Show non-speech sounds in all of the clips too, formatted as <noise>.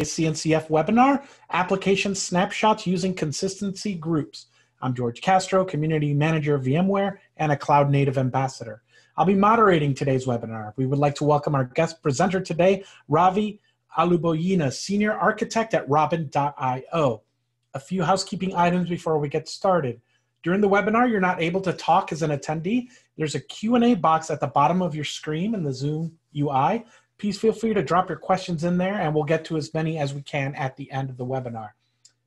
CNCF webinar, Application Snapshots Using Consistency Groups. I'm George Castro, Community Manager of VMware and a Cloud Native Ambassador. I'll be moderating today's webinar. We would like to welcome our guest presenter today, Ravi Alluboyina, Senior Architect at Robin.io. A few housekeeping items before we get started. During the webinar, you're not able to talk as an attendee. There's a Q&A box at the bottom of your screen in the Zoom UI please feel free to drop your questions in there and we'll get to as many as we can at the end of the webinar.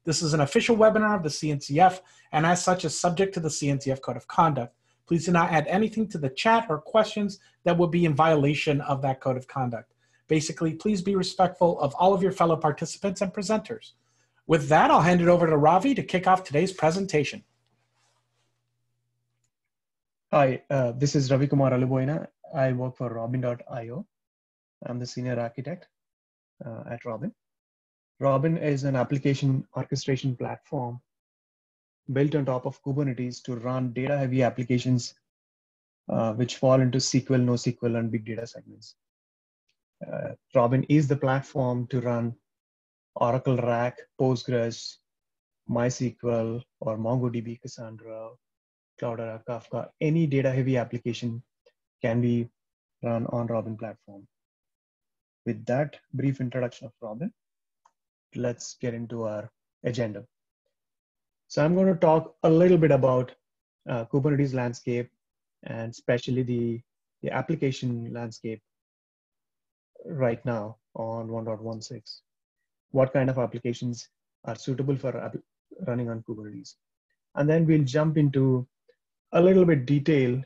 This is an official webinar of the CNCF and as such is subject to the CNCF Code of Conduct. Please do not add anything to the chat or questions that would be in violation of that Code of Conduct. Basically, please be respectful of all of your fellow participants and presenters. With that, I'll hand it over to Ravi to kick off today's presentation. Hi, uh, this is Ravi Kumar Alluboyina. I work for Robin.io. I'm the senior architect uh, at Robin. Robin is an application orchestration platform built on top of Kubernetes to run data heavy applications uh, which fall into SQL, NoSQL, and big data segments. Uh, Robin is the platform to run Oracle RAC, Postgres, MySQL, or MongoDB, Cassandra, Cloudera, Kafka. Any data heavy application can be run on Robin platform with that brief introduction of Robin, let's get into our agenda. So I'm going to talk a little bit about uh, Kubernetes landscape and especially the, the application landscape right now on 1.16. What kind of applications are suitable for running on Kubernetes? And then we'll jump into a little bit detailed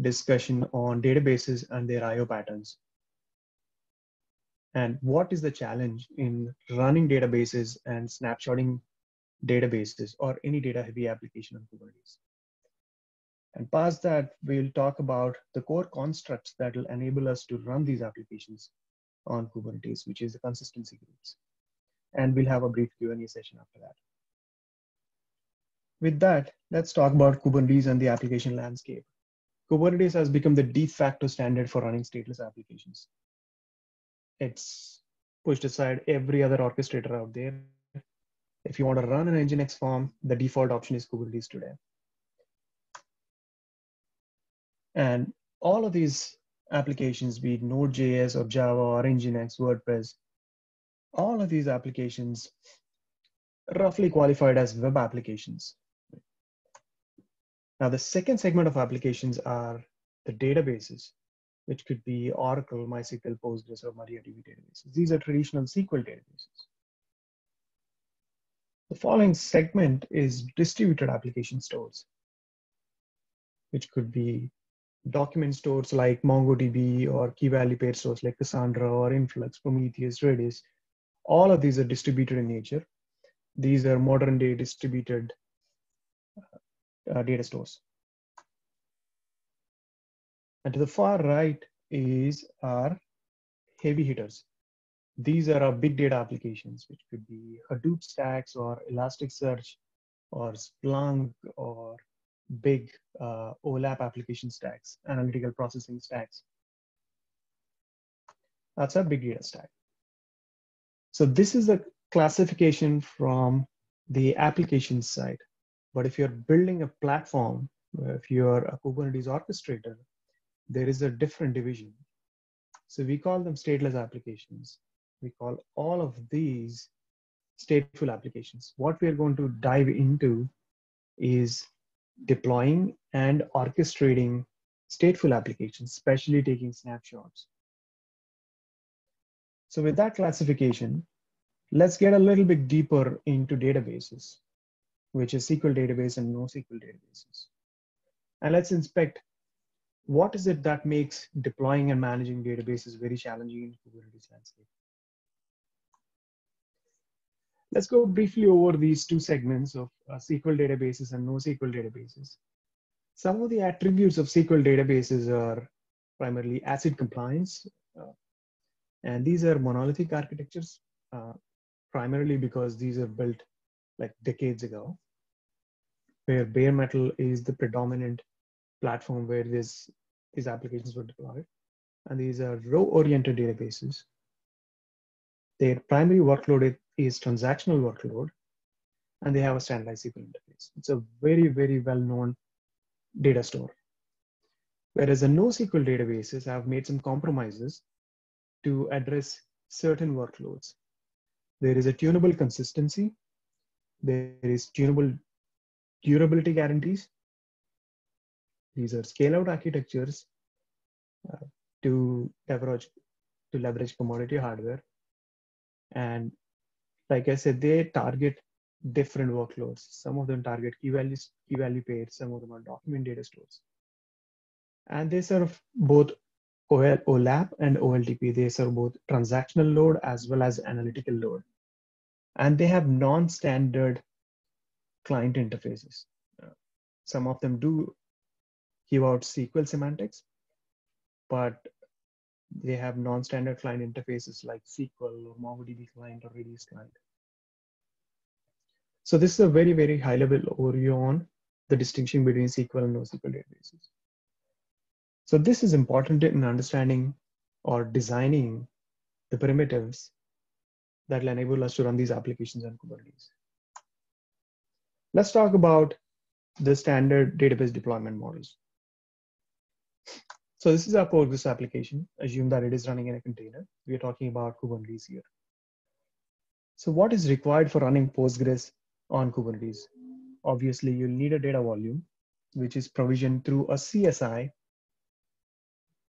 discussion on databases and their IO patterns and what is the challenge in running databases and snapshotting databases or any data heavy application on Kubernetes. And past that, we'll talk about the core constructs that will enable us to run these applications on Kubernetes, which is the consistency groups. And we'll have a brief Q&A session after that. With that, let's talk about Kubernetes and the application landscape. Kubernetes has become the de facto standard for running stateless applications it's pushed aside every other orchestrator out there. If you want to run an Nginx farm, the default option is Kubernetes today. And all of these applications, be it Node.js or Java or Nginx, WordPress, all of these applications roughly qualified as web applications. Now, the second segment of applications are the databases which could be Oracle, MySQL, Postgres, or MariaDB databases. These are traditional SQL databases. The following segment is distributed application stores, which could be document stores like MongoDB or key value pair stores like Cassandra or Influx, Prometheus, Redis. All of these are distributed in nature. These are modern day distributed uh, data stores. And to the far right is our heavy hitters. These are our big data applications, which could be Hadoop stacks or Elasticsearch or Splunk or big uh, OLAP application stacks, analytical processing stacks. That's a big data stack. So this is a classification from the application side. But if you're building a platform, if you're a Kubernetes orchestrator, there is a different division. So we call them stateless applications. We call all of these stateful applications. What we are going to dive into is deploying and orchestrating stateful applications, especially taking snapshots. So with that classification, let's get a little bit deeper into databases, which is SQL database and NoSQL databases. And let's inspect what is it that makes deploying and managing databases very challenging in the Kubernetes landscape? Let's go briefly over these two segments of uh, SQL databases and NoSQL databases. Some of the attributes of SQL databases are primarily ACID compliance, uh, and these are monolithic architectures, uh, primarily because these are built like decades ago, where bare metal is the predominant platform where this, these applications were deployed. And these are row-oriented databases. their primary workload is transactional workload, and they have a standardized SQL interface. It's a very, very well-known data store. Whereas the NoSQL databases have made some compromises to address certain workloads. There is a tunable consistency. There is tunable durability guarantees. These are scale-out architectures uh, to leverage to leverage commodity hardware. And like I said, they target different workloads. Some of them target key values, key value pairs. Some of them are document data stores. And they serve both OL, OLAP and OLTP. They serve both transactional load as well as analytical load. And they have non-standard client interfaces. Uh, some of them do give out SQL semantics, but they have non-standard client interfaces like SQL or MongoDB client or Redis client. So this is a very, very high level overview on the distinction between SQL and NoSQL databases. So this is important in understanding or designing the primitives that will enable us to run these applications on Kubernetes. Let's talk about the standard database deployment models. So this is our Postgres application. Assume that it is running in a container. We are talking about Kubernetes here. So what is required for running Postgres on Kubernetes? Obviously, you'll need a data volume, which is provisioned through a CSI,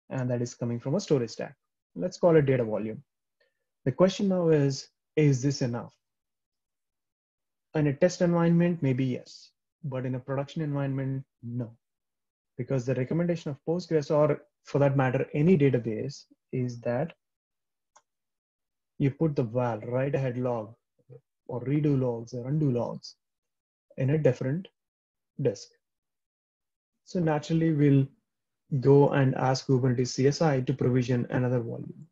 and that is coming from a storage stack. Let's call it data volume. The question now is, is this enough? In a test environment, maybe yes, but in a production environment, no because the recommendation of Postgres or for that matter, any database is that you put the WAL write ahead log or redo logs or undo logs in a different disk. So naturally we'll go and ask Kubernetes CSI to provision another volume.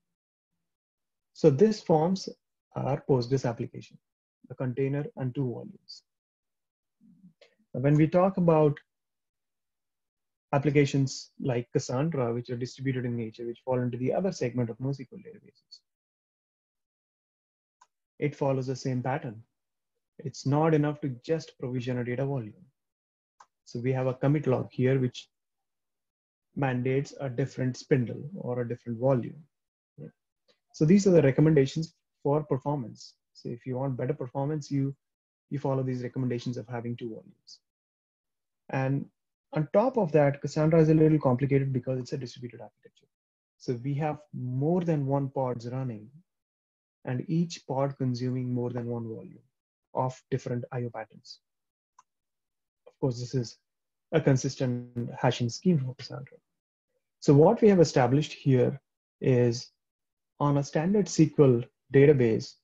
So this forms our Postgres application, a container and two volumes. When we talk about applications like Cassandra, which are distributed in nature, which fall into the other segment of NoSQL databases. It follows the same pattern. It's not enough to just provision a data volume. So we have a commit log here, which mandates a different spindle or a different volume. So these are the recommendations for performance. So if you want better performance, you, you follow these recommendations of having two volumes. And on top of that, Cassandra is a little complicated because it's a distributed architecture. So we have more than one pods running and each pod consuming more than one volume of different IO patterns. Of course, this is a consistent hashing scheme for Cassandra. So what we have established here is on a standard SQL database,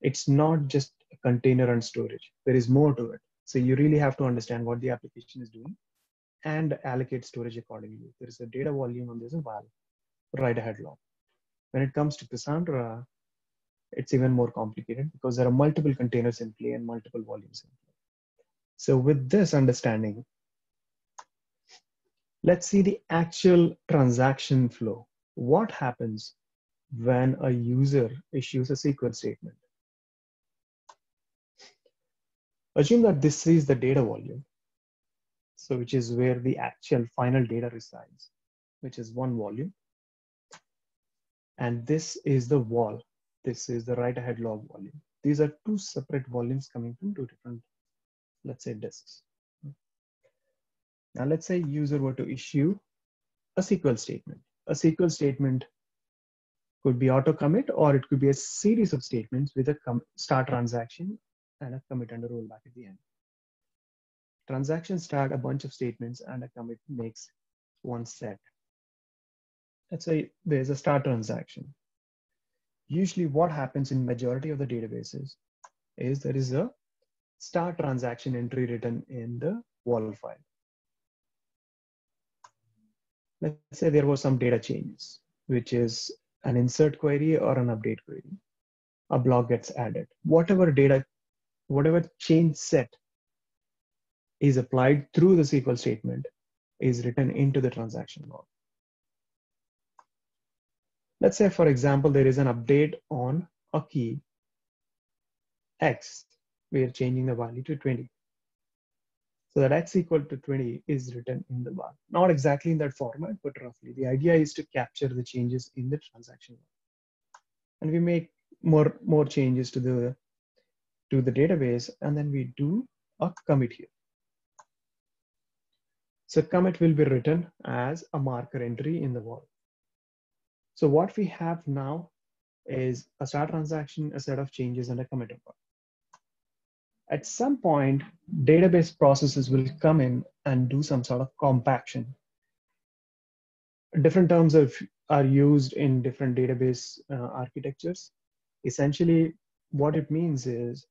it's not just a container and storage. There is more to it. So you really have to understand what the application is doing and allocate storage accordingly. There is a data volume and there's a WAL, write ahead log. When it comes to Cassandra, it's even more complicated because there are multiple containers in play and multiple volumes in play. So with this understanding, let's see the actual transaction flow. What happens when a user issues a SQL statement? Assume that this is the data volume. So which is where the actual final data resides, which is one volume. And this is the WAL. This is the write ahead log volume. These are two separate volumes coming from two different, let's say disks. Now let's say user were to issue a SQL statement. A SQL statement could be auto commit or it could be a series of statements with a start transaction and a commit and a rollback at the end. Transactions start a bunch of statements and a commit makes one set. Let's say there's a start transaction. Usually what happens in majority of the databases is there is a start transaction entry written in the WAL file. Let's say there was some data changes, which is an insert query or an update query. A block gets added. Whatever data whatever change set is applied through the SQL statement is written into the transaction log. Let's say, for example, there is an update on a key x, we are changing the value to 20. So that x equal to 20 is written in the bar. Not exactly in that format, but roughly. The idea is to capture the changes in the transaction log. And we make more, more changes to the, to the database, and then we do a commit here. So commit will be written as a marker entry in the WAL. So what we have now is a start transaction, a set of changes, and a commit report at some point, database processes will come in and do some sort of compaction. Different terms of, are used in different database uh, architectures. Essentially, what it means is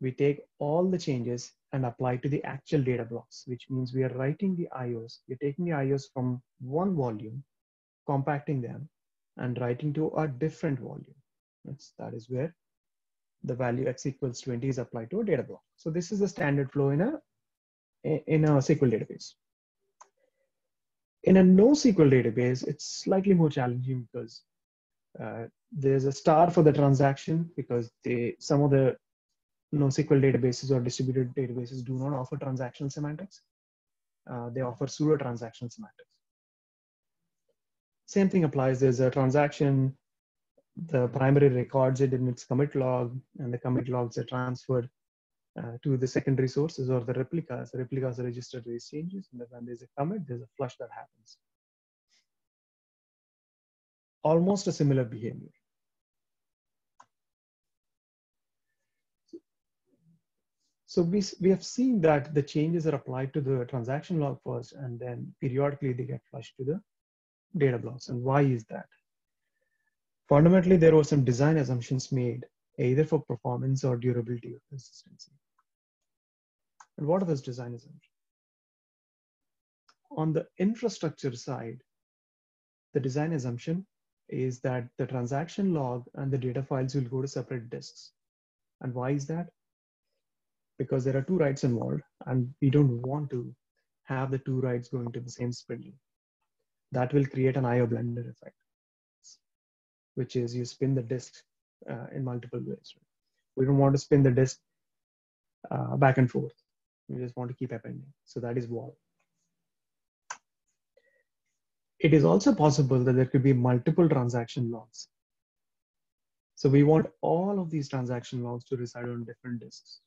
we take all the changes and apply to the actual data blocks, which means we are writing the IOs. We're taking the IOs from one volume, compacting them, and writing to a different volume. That's, that is where the value x equals 20 is applied to a data block. So this is the standard flow in a, in a SQL database. In a NoSQL database, it's slightly more challenging because uh, there's a star for the transaction because they, some of the NoSQL databases or distributed databases do not offer transactional semantics. Uh, they offer pseudo transactional semantics. Same thing applies. There's a transaction the primary records it in its commit log, and the commit logs are transferred uh, to the secondary sources or the replicas. The replicas are registered these changes, and then when there's a commit, there's a flush that happens. Almost a similar behavior. So we, we have seen that the changes are applied to the transaction log first, and then periodically they get flushed to the data blocks. And why is that? Fundamentally, there were some design assumptions made, either for performance or durability or consistency. And what are those design assumptions? On the infrastructure side, the design assumption is that the transaction log and the data files will go to separate disks. And why is that? Because there are two writes involved, and we don't want to have the two writes going to the same spindle. That will create an IO blender effect which is you spin the disk uh, in multiple ways. We don't want to spin the disk uh, back and forth. We just want to keep appending. So that is WAL. It is also possible that there could be multiple transaction logs. So we want all of these transaction logs to reside on different disks.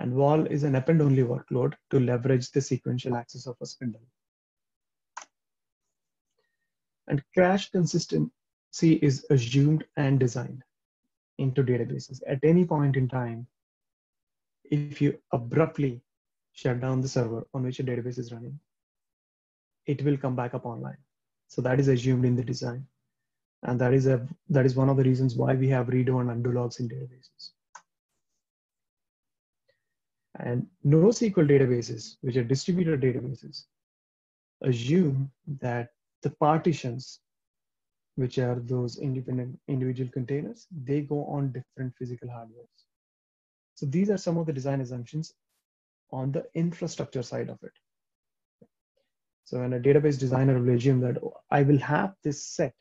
And WAL is an append-only workload to leverage the sequential access of a spindle. And cache consistency is assumed and designed into databases. At any point in time, if you abruptly shut down the server on which a database is running, it will come back up online. So that is assumed in the design. And that is, a, that is one of the reasons why we have redo and undo logs in databases. And NoSQL databases, which are distributed databases, assume that the partitions, which are those independent individual containers, they go on different physical hardwares. So these are some of the design assumptions on the infrastructure side of it. So when a database designer will assume that oh, I will have this set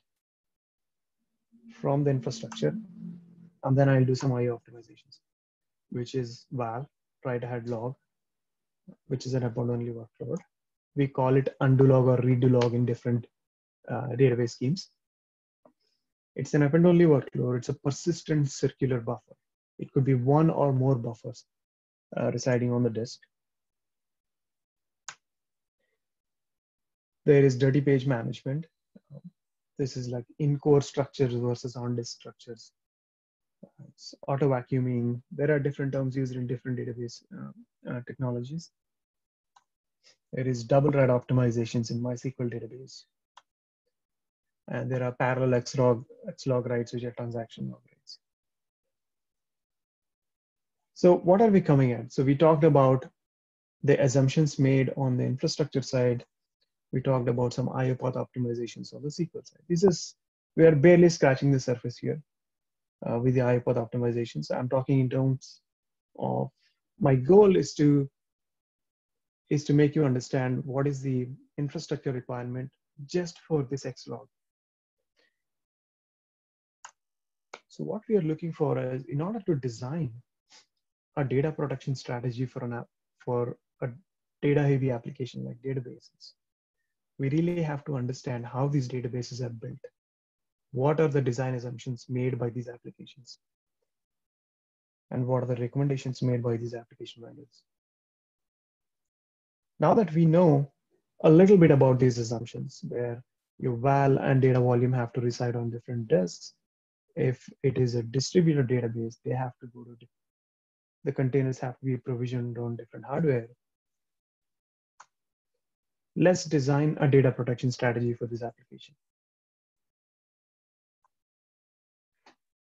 from the infrastructure, and then I'll do some IO optimizations, which is WAL, write ahead log, which is an append-only workload we call it undo log or redo log in different uh, database schemes. It's an append-only workload. It's a persistent circular buffer. It could be one or more buffers uh, residing on the disk. There is dirty page management. This is like in-core structures versus on-disk structures. It's auto vacuuming. There are different terms used in different database uh, uh, technologies. There is double write optimizations in MySQL database. And there are parallel Xlog, Xlog writes, which are transaction log writes. So what are we coming at? So we talked about the assumptions made on the infrastructure side. We talked about some IO path optimizations on the SQL side. This is, we are barely scratching the surface here uh, with the IO path optimization. So I'm talking in terms of my goal is to is to make you understand what is the infrastructure requirement just for this Xlog. So what we are looking for is in order to design a data protection strategy for an app, for a data heavy application like databases, we really have to understand how these databases are built. What are the design assumptions made by these applications? And what are the recommendations made by these application vendors? Now that we know a little bit about these assumptions, where your WAL and data volume have to reside on different disks, if it is a distributed database, they have to go to the containers have to be provisioned on different hardware. Let's design a data protection strategy for this application.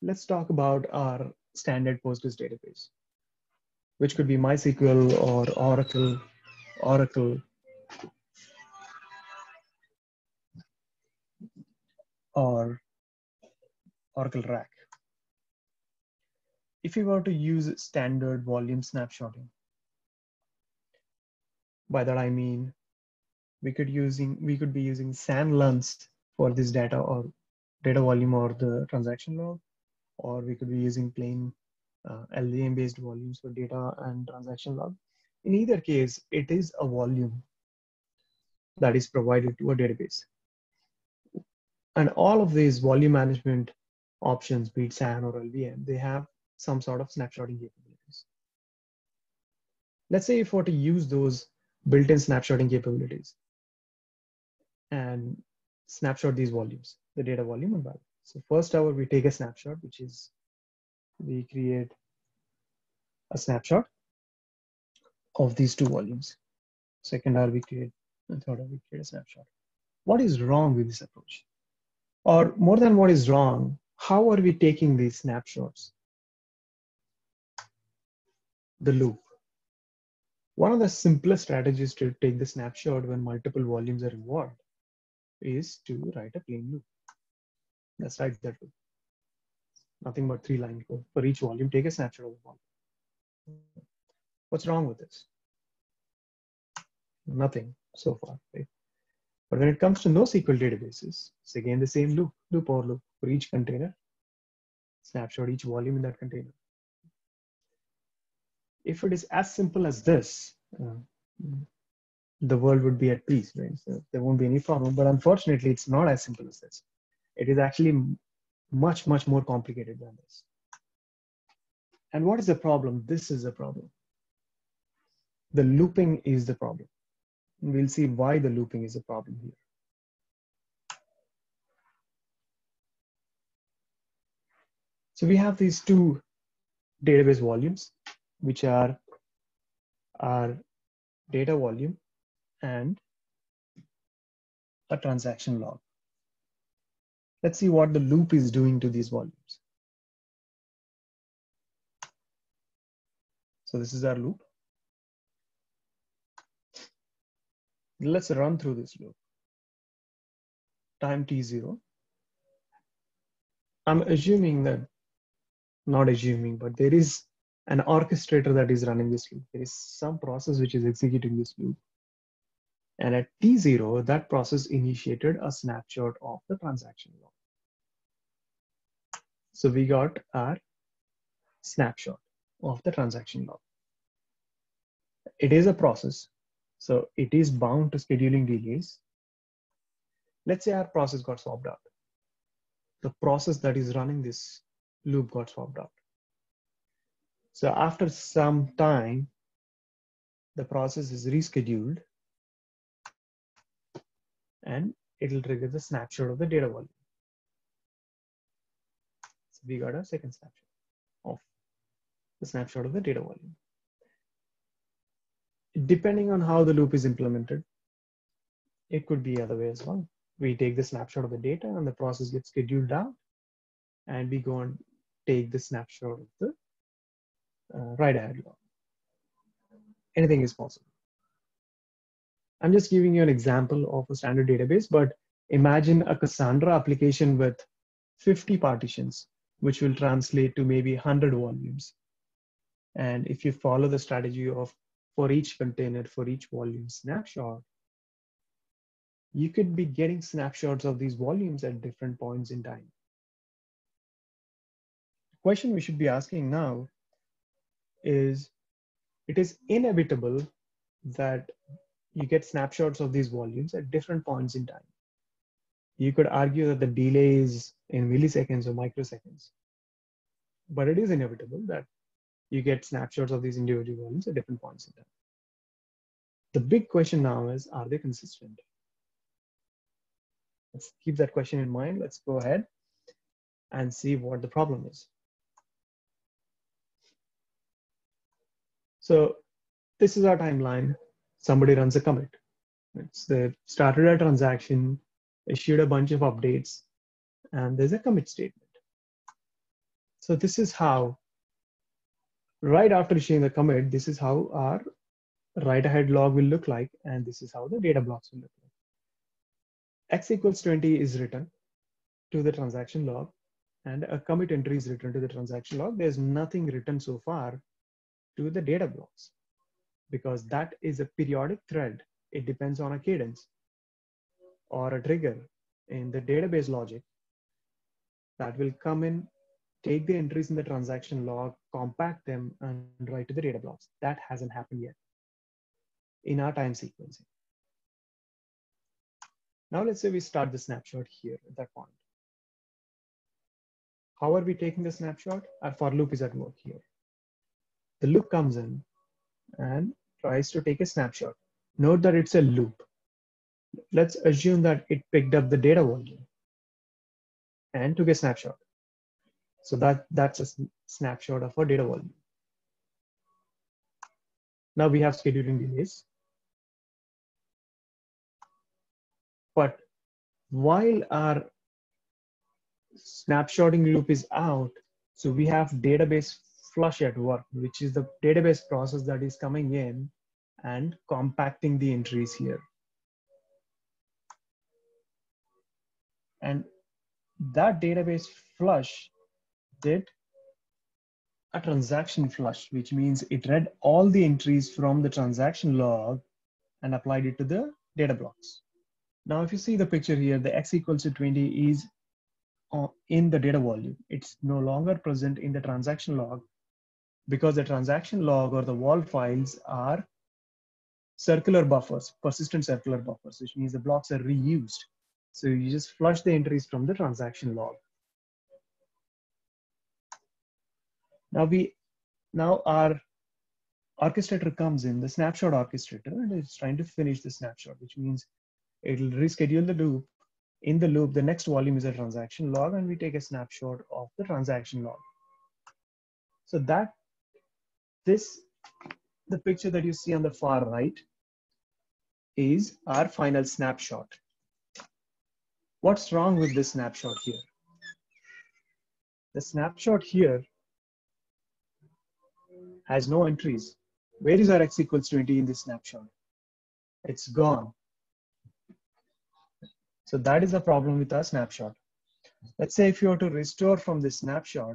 Let's talk about our standard Postgres database, which could be MySQL or Oracle, Oracle, or Oracle RAC. If you were to use standard volume snapshotting, by that I mean we could using we could be using SAN-LUNs for this data or data volume or the transaction log, or we could be using plain uh, LVM based volumes for data and transaction log. In either case, it is a volume that is provided to a database. And all of these volume management options, be it SAN or LVM, they have some sort of snapshotting capabilities. Let's say if we were to use those built-in snapshotting capabilities and snapshot these volumes, the data volume and value. So first hour, we take a snapshot, which is we create a snapshot of these two volumes. Second hour, we create, and third hour, we create a snapshot. What is wrong with this approach? Or more than what is wrong, how are we taking these snapshots? The loop. One of the simplest strategies to take the snapshot when multiple volumes are involved is to write a plain loop. Let's write that loop. Nothing but three line code. For each volume, take a snapshot of the volume. What's wrong with this? Nothing so far, right? But when it comes to NoSQL databases, it's again the same loop, loop or loop for each container, snapshot each volume in that container. If it is as simple as this, uh, the world would be at peace, right? So there won't be any problem. But unfortunately, it's not as simple as this. It is actually much, much more complicated than this. And what is the problem? This is the problem. The looping is the problem. And we'll see why the looping is a problem here. So we have these two database volumes, which are our data volume and a transaction log. Let's see what the loop is doing to these volumes. So this is our loop. Let's run through this loop. Time t0. I'm assuming that, not assuming, but there is an orchestrator that is running this loop. There is some process which is executing this loop. And at T0, that process initiated a snapshot of the transaction log. So we got our snapshot of the transaction log. It is a process, so it is bound to scheduling delays. Let's say our process got swapped out. The process that is running this loop got swapped out. So after some time, the process is rescheduled and it'll trigger the snapshot of the data volume. We got a second snapshot of the snapshot of the data volume. Depending on how the loop is implemented, it could be other way as well. We take the snapshot of the data and the process gets scheduled out and we go and take the snapshot of the uh, write ahead log. Anything is possible. I'm just giving you an example of a standard database, but imagine a Cassandra application with 50 partitions, which will translate to maybe 100 volumes. And if you follow the strategy of for each container, for each volume snapshot, you could be getting snapshots of these volumes at different points in time. The question we should be asking now is it is inevitable that you get snapshots of these volumes at different points in time. You could argue that the delay is in milliseconds or microseconds, but it is inevitable that you get snapshots of these individual volumes at different points in time. The big question now is, are they consistent? Let's keep that question in mind. Let's go ahead and see what the problem is. So this is our timeline. Somebody runs a commit. It's they started a transaction, issued a bunch of updates, and there's a commit statement. So this is how, right after issuing the commit, this is how our write ahead log will look like, and this is how the data blocks will look like. X equals 20 is written to the transaction log, and a commit entry is written to the transaction log. There's nothing written so far to the data blocks because that is a periodic thread. It depends on a cadence or a trigger in the database logic that will come in, take the entries in the transaction log, compact them, and write to the data blocks. That hasn't happened yet in our time sequencing. Now let's say we start the snapshot here at that point. How are we taking the snapshot? Our for loop is at work here the loop comes in and tries to take a snapshot. Note that it's a loop. Let's assume that it picked up the data volume and took a snapshot. So that, that's a snapshot of our data volume. Now we have scheduling delays. But while our snapshotting loop is out, so we have database flush at work, which is the database process that is coming in and compacting the entries here. And that database flush did a transaction flush, which means it read all the entries from the transaction log and applied it to the data blocks. Now, if you see the picture here, the x equals to 20 is uh, in the data volume. It's no longer present in the transaction log because the transaction log or the WAL files are circular buffers, persistent circular buffers, which means the blocks are reused. So you just flush the entries from the transaction log. Now we, now our orchestrator comes in, the snapshot orchestrator, and it's trying to finish the snapshot, which means it'll reschedule the loop. In the loop, the next volume is a transaction log, and we take a snapshot of the transaction log. So that this, the picture that you see on the far right is our final snapshot. What's wrong with this snapshot here? The snapshot here has no entries. Where is our x equals 20 in this snapshot? It's gone. So that is the problem with our snapshot. Let's say if you were to restore from this snapshot,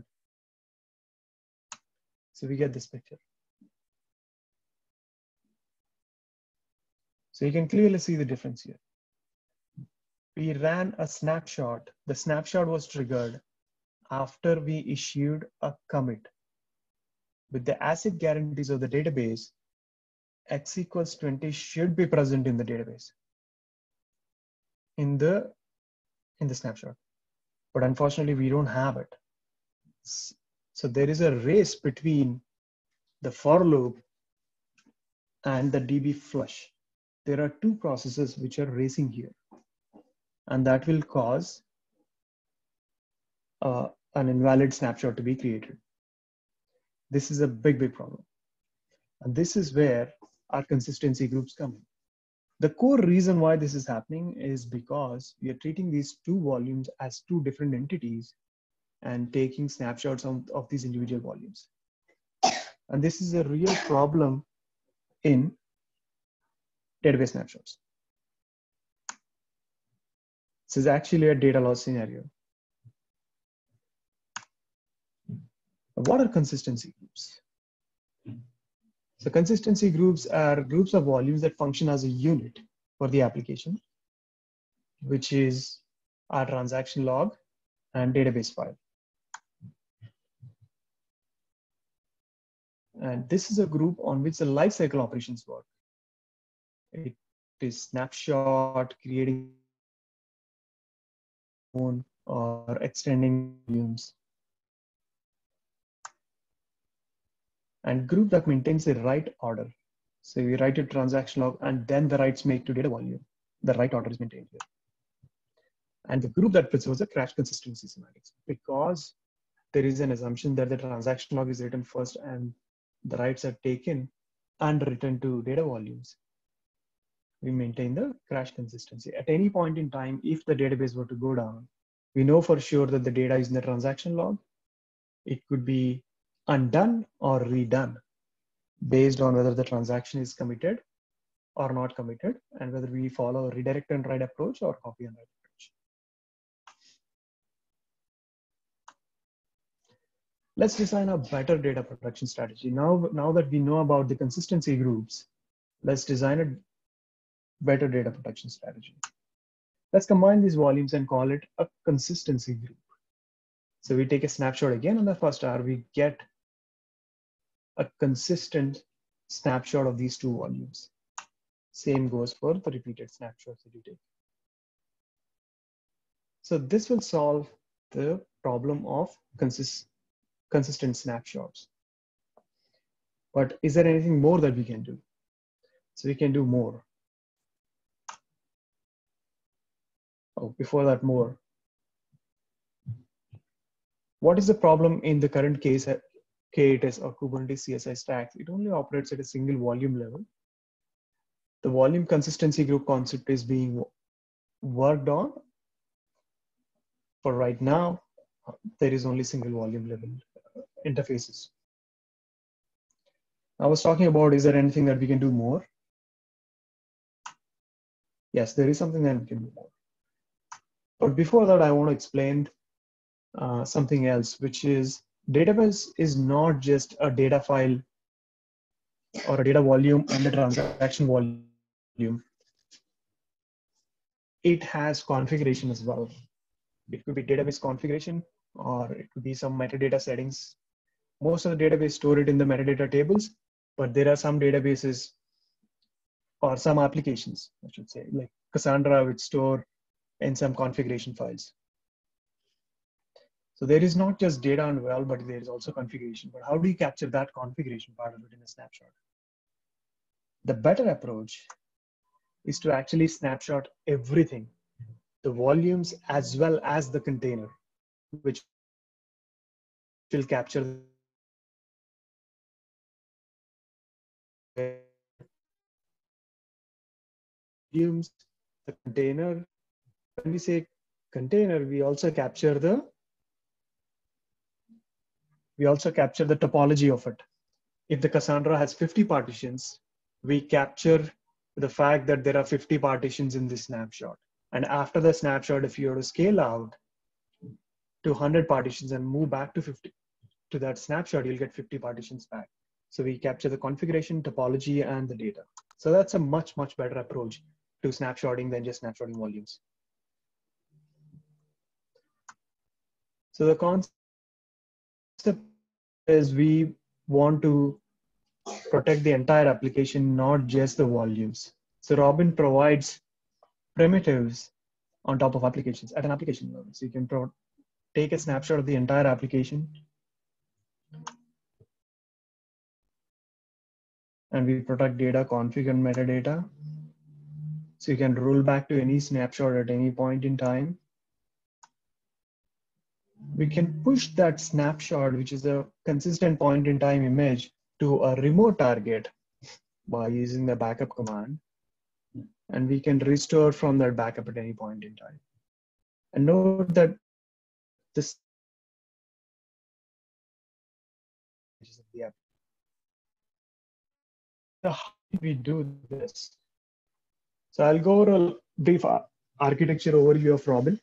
so we get this picture. So you can clearly see the difference here. We ran a snapshot. The snapshot was triggered after we issued a commit. With the ACID guarantees of the database, x equals 20 should be present in the database in the in the snapshot but unfortunately we don't have it so there is a race between the for loop and the DB flush. There are two processes which are racing here. And that will cause uh, an invalid snapshot to be created. This is a big, big problem. And this is where our consistency groups come in. The core reason why this is happening is because we are treating these two volumes as two different entities and taking snapshots of, of these individual volumes. And this is a real problem in database snapshots. This is actually a data loss scenario. What are consistency groups? So consistency groups are groups of volumes that function as a unit for the application, which is our transaction log and database file. And this is a group on which the lifecycle operations work. It is snapshot, creating or extending volumes. And group that maintains the write order. So we write a transaction log and then the writes make to data volume. The write order is maintained here. And the group that preserves a crash consistency semantics because there is an assumption that the transaction log is written first and the writes are taken and written to data volumes. We maintain the crash consistency. At any point in time, if the database were to go down, we know for sure that the data is in the transaction log. It could be undone or redone based on whether the transaction is committed or not committed and whether we follow a redirect and write approach or copy and write approach. Let's design a better data protection strategy. Now, now that we know about the consistency groups, let's design a better data protection strategy. Let's combine these volumes and call it a consistency group. So we take a snapshot again on the first hour, we get a consistent snapshot of these two volumes. Same goes for the repeated snapshots that you take. So this will solve the problem of consist consistent snapshots. But is there anything more that we can do? So we can do more. Oh, before that, more. What is the problem in the current case uh, at K8s or Kubernetes CSI stacks? It only operates at a single volume level. The volume consistency group concept is being worked on. For right now, there is only single volume level uh, interfaces. I was talking about, is there anything that we can do more? Yes, there is something that we can do more. But before that, I want to explain uh, something else, which is database is not just a data file or a data volume and a transaction volume. It has configuration as well. It could be database configuration or it could be some metadata settings most of the database store it in the metadata tables, but there are some databases or some applications, I should say, like Cassandra which store in some configuration files. So there is not just data on well, but there is also configuration. But how do you capture that configuration part of it in a snapshot? The better approach is to actually snapshot everything, the volumes as well as the container, which will capture volumes, the container. When we say container, we also capture the we also capture the topology of it. If the Cassandra has 50 partitions, we capture the fact that there are 50 partitions in this snapshot. And after the snapshot, if you were to scale out to 100 partitions and move back to 50 to that snapshot, you'll get 50 partitions back. So we capture the configuration, topology, and the data. So that's a much, much better approach to snapshotting than just snapshotting volumes. So the concept is we want to protect the entire application, not just the volumes. So Robin provides primitives on top of applications at an application level. So you can take a snapshot of the entire application and we protect data config and metadata. So you can roll back to any snapshot at any point in time. We can push that snapshot, which is a consistent point in time image, to a remote target by using the backup command. And we can restore from that backup at any point in time. And note that this the app So how we do this? So I'll go over a brief architecture overview of Robin.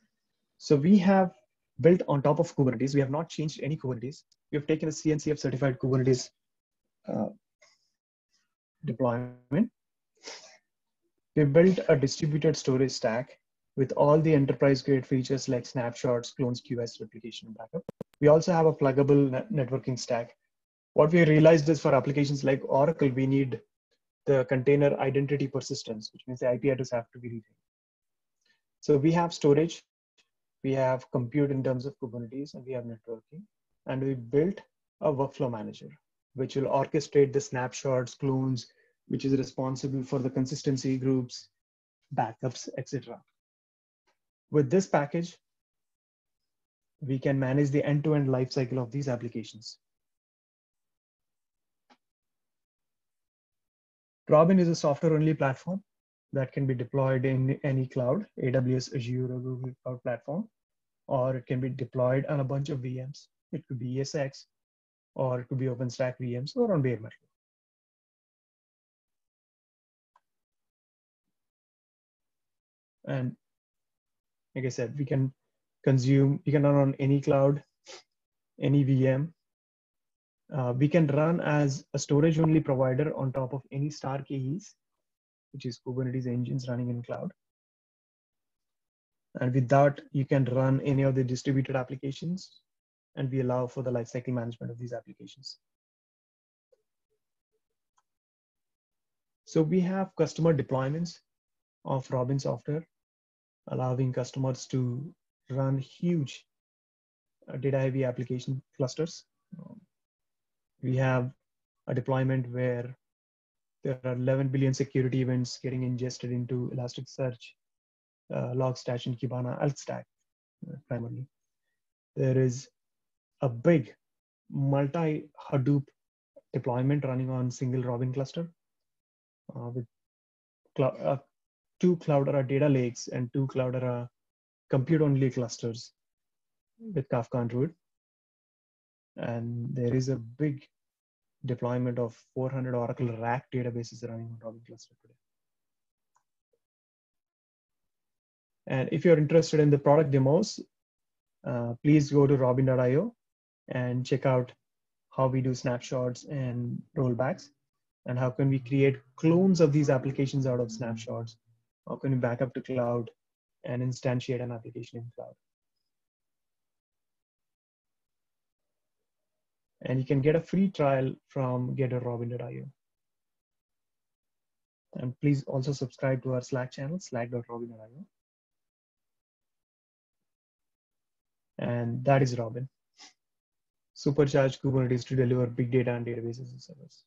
So we have built on top of Kubernetes. We have not changed any Kubernetes. We have taken a CNCF certified Kubernetes uh, deployment. We built a distributed storage stack with all the enterprise grade features like snapshots, clones, QoS, replication, and backup. We also have a pluggable networking stack what we realized is for applications like Oracle, we need the container identity persistence, which means the IP address have to be retained. So we have storage, we have compute in terms of Kubernetes, and we have networking. And we built a workflow manager, which will orchestrate the snapshots, clones, which is responsible for the consistency groups, backups, etc. With this package, we can manage the end-to-end lifecycle of these applications. Robin is a software-only platform that can be deployed in any cloud, AWS, Azure, or Google Cloud Platform, or it can be deployed on a bunch of VMs. It could be ESX, or it could be OpenStack VMs, or on bare metal. And like I said, we can consume, we can run on any cloud, any VM. Uh, we can run as a storage only provider on top of any Star KEs, which is Kubernetes engines running in cloud. And with that, you can run any of the distributed applications and we allow for the lifecycle management of these applications. So we have customer deployments of Robin software, allowing customers to run huge uh, data heavy application clusters. We have a deployment where there are 11 billion security events getting ingested into Elasticsearch, Logstash, and Kibana ELK Stack uh, primarily. There is a big multi Hadoop deployment running on single Robin cluster uh, with cl uh, two Cloudera data lakes and two Cloudera compute only clusters with Kafka and Druid. And there is a big deployment of 400 Oracle RAC databases running on Robin cluster today. And if you're interested in the product demos, uh, please go to robin.io and check out how we do snapshots and rollbacks and how can we create clones of these applications out of snapshots. How can we back up to cloud and instantiate an application in cloud. And you can get a free trial from get.robin.io and please also subscribe to our slack channel slack.robin.io and that is robin supercharge Kubernetes to deliver big data and databases and service.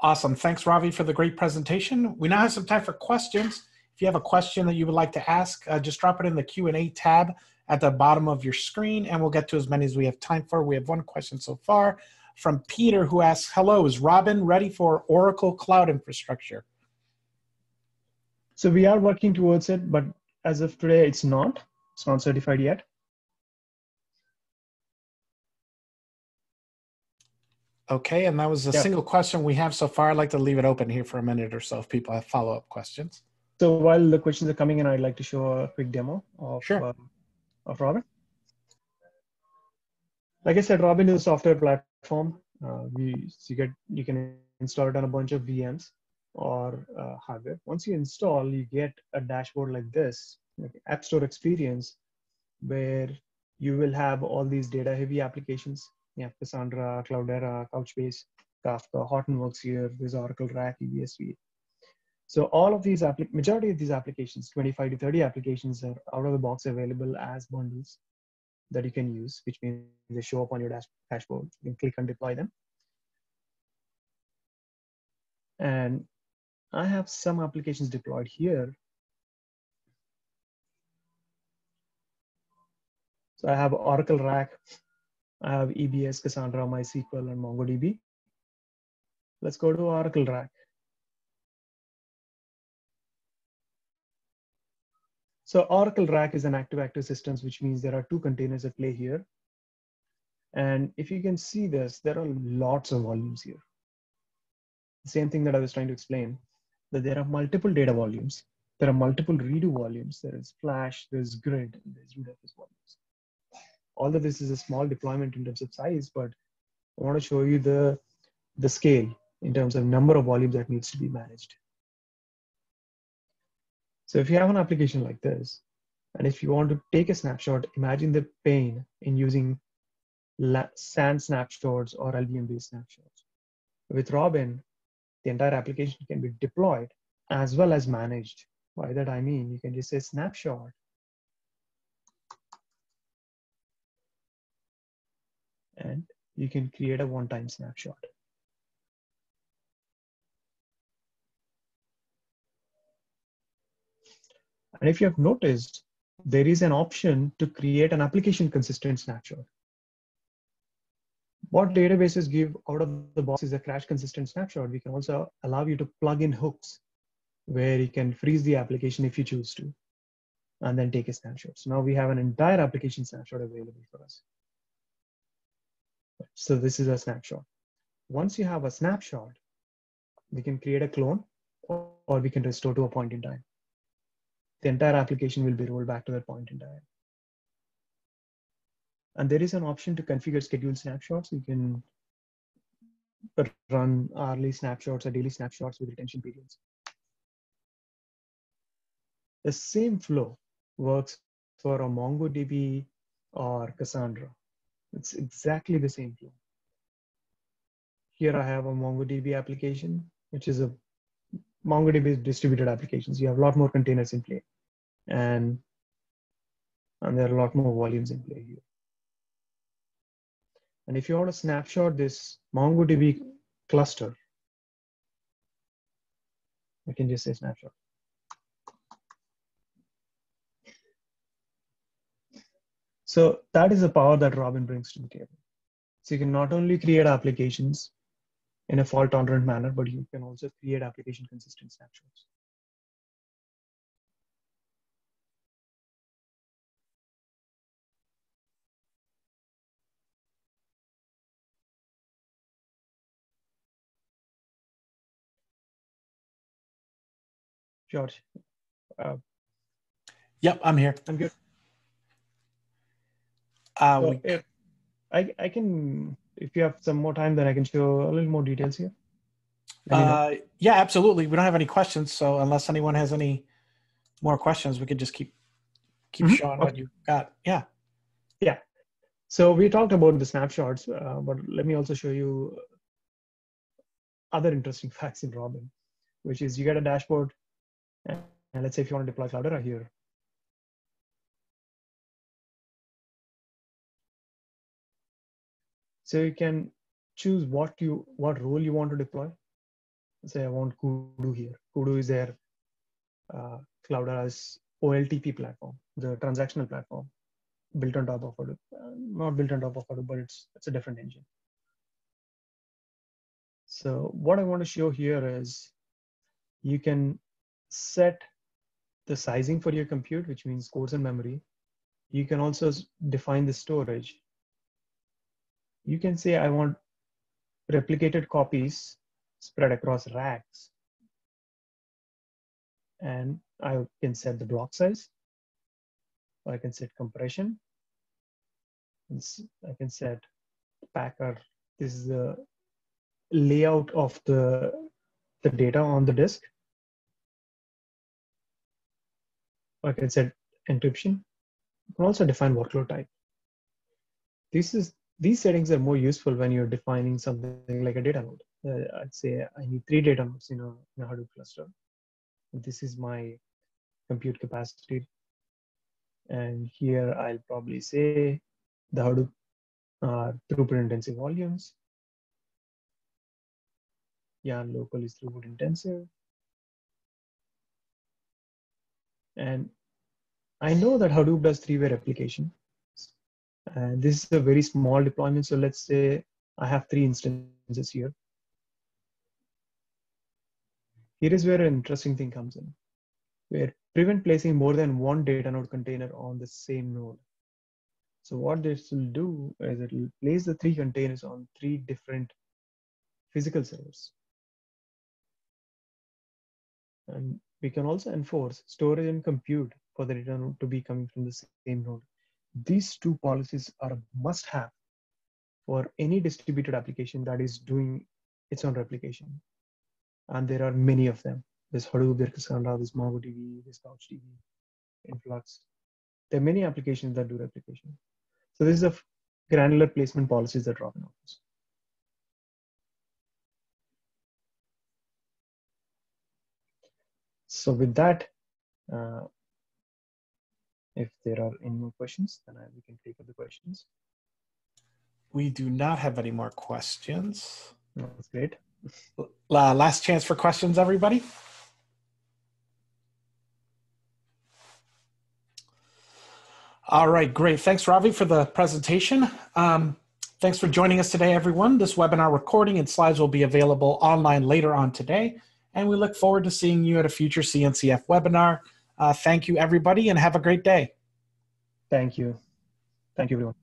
Awesome. Thanks, Ravi, for the great presentation. We now have some time for questions. If you have a question that you would like to ask, uh, just drop it in the Q&A tab at the bottom of your screen, and we'll get to as many as we have time for. We have one question so far from Peter, who asks, hello, is Robin ready for Oracle Cloud Infrastructure? So we are working towards it, but as of today, it's not. It's not certified yet. Okay, and that was a single question we have so far. I'd like to leave it open here for a minute or so if people have follow-up questions. So while the questions are coming in, I'd like to show a quick demo of, sure. uh, of Robin. Like I said, Robin is a software platform. Uh, we you get you can install it on a bunch of VMs or uh, hardware. Once you install, you get a dashboard like this, like App Store experience, where you will have all these data-heavy applications yeah, Cassandra, Cloudera, Couchbase, Kafka, Hortonworks here, there's Oracle RAC, EBS So all of these, majority of these applications, 25 to 30 applications are out of the box available as bundles that you can use, which means they show up on your dash dashboard. You can click and deploy them. And I have some applications deployed here. So I have Oracle RAC I have EBS, Cassandra, MySQL, and MongoDB. Let's go to Oracle RAC. So Oracle RAC is an active-active systems, which means there are two containers at play here. And if you can see this, there are lots of volumes here. The same thing that I was trying to explain, that there are multiple data volumes. There are multiple redo volumes. There is Flash, there's Grid, there's Redis volumes although this is a small deployment in terms of size, but I want to show you the, the scale in terms of number of volumes that needs to be managed. So if you have an application like this, and if you want to take a snapshot, imagine the pain in using SAN snapshots or LVM based snapshots. With Robin, the entire application can be deployed as well as managed. By that I mean, you can just say snapshot. And you can create a one-time snapshot. And if you have noticed, there is an option to create an application consistent snapshot. What databases give out of the box is a crash consistent snapshot. We can also allow you to plug in hooks where you can freeze the application if you choose to, and then take a snapshot. So now we have an entire application snapshot available for us. So this is a snapshot. Once you have a snapshot, we can create a clone or we can restore to a point in time the entire application will be rolled back to that point in time. And there is an option to configure scheduled snapshots. You can run hourly snapshots or daily snapshots with retention periods. The same flow works for a MongoDB or Cassandra. It's exactly the same flow. Here I have a MongoDB application, which is a MongoDB distributed applications. You have a lot more containers in play and and there are a lot more volumes in play here. And if you want to snapshot this MongoDB cluster, I can just say snapshot. So that is the power that Robin brings to the table. So you can not only create applications in a fault tolerant manner, but you can also create application consistent snapshots. George. Uh, yep, I'm here. I'm good. Uh, so we, I, I can, if you have some more time, then I can show a little more details here. uh, yeah, absolutely. We don't have any questions, so unless anyone has any more questions, we could just keep keep Mhm. showing what you got. Yeah. Yeah. So we talked about the snapshots, uh, but let me also show you other interesting <laughs> facts in Robin, which is you get a dashboard, and, let's say if you want to deploy Cloudera here, so you can choose what you what role you want to deploy. Say I want Kudu here. Kudu is their uh, Cloudera's OLTP platform, the transactional platform built on top of Hadoop. Uh, not built on top of Hadoop, but it's it's a different engine. So what I want to show here is you can set the sizing for your compute, which means cores and memory. You can also define the storage. You can say I want replicated copies spread across racks. And I can set the block size. I can set compression. I can set packer. This is the layout of the, the data on the disk. I can set encryption. You can also define workload type. This is these settings are more useful when you're defining something like a data node. Uh, I'd say I need three data nodes in a, in a Hadoop cluster. This is my compute capacity. And here I'll probably say the Hadoop are throughput intensive volumes. Yarn local is throughput intensive. And I know that Hadoop does three-way replication. And this is a very small deployment. So let's say I have three instances here. Here is where an interesting thing comes in, where prevent placing more than one data node container on the same node. So what this will do is it will place the three containers on three different physical servers. And we can also enforce storage and compute for the return to be coming from the same node. These two policies are a must have for any distributed application that is doing its own replication. And there are many of them. There's Hadoop, there's Cassandra, there's MongoDB, there's CouchDB, Influx. There are many applications that do replication. So this is a granular placement policies that Robin offers. So with that, uh, if there are any more questions, then I, we can take up the questions. We do not have any more questions. That's great. Uh, last chance for questions, everybody. All right, great. Thanks, Ravi, for the presentation. Um, thanks for joining us today, everyone. This webinar recording and slides will be available online later on today, and we look forward to seeing you at a future CNCF webinar. Uh, thank you, everybody, and have a great day. Thank you. Thank you, everyone.